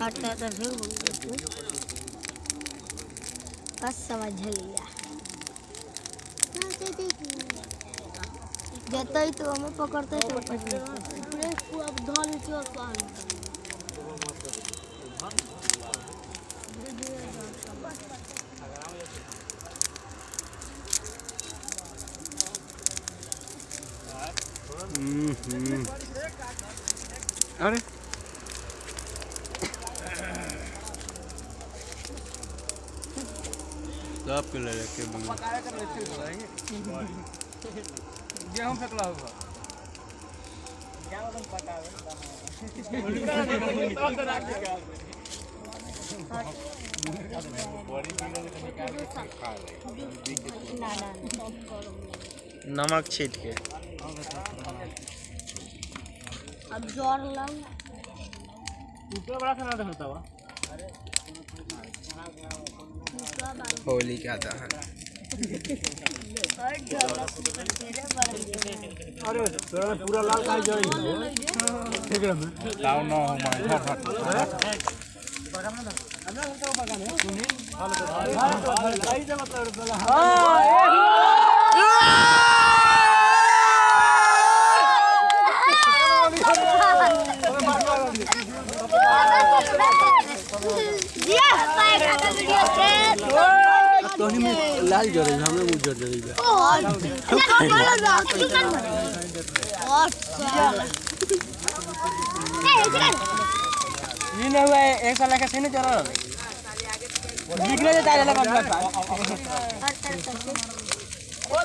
हटता तो फिर बस समझ लिया। जतई तो हमें पकड़ते तो अब धन हम्म, हम्म। अरे। सब के ले जाके पकाया कर लेके बंगा गेहूँ फेंकला हुआ ना ना नमक छीट के। अब ज़ोर लग ऊपर बड़ा खाना होता हुआ। होली का दहन। अरे पूरा लाल का जई ठीक है मैं लाओ ना हो मैं हट हट दिया पाएगा का वीडियो के तोहनी में लाल जरे हमने मुँह जर जरी और ना बोलो ना और ए इधर ये न हुआ एक साल का सीने चला बिगड़े जे तारे लगा बस और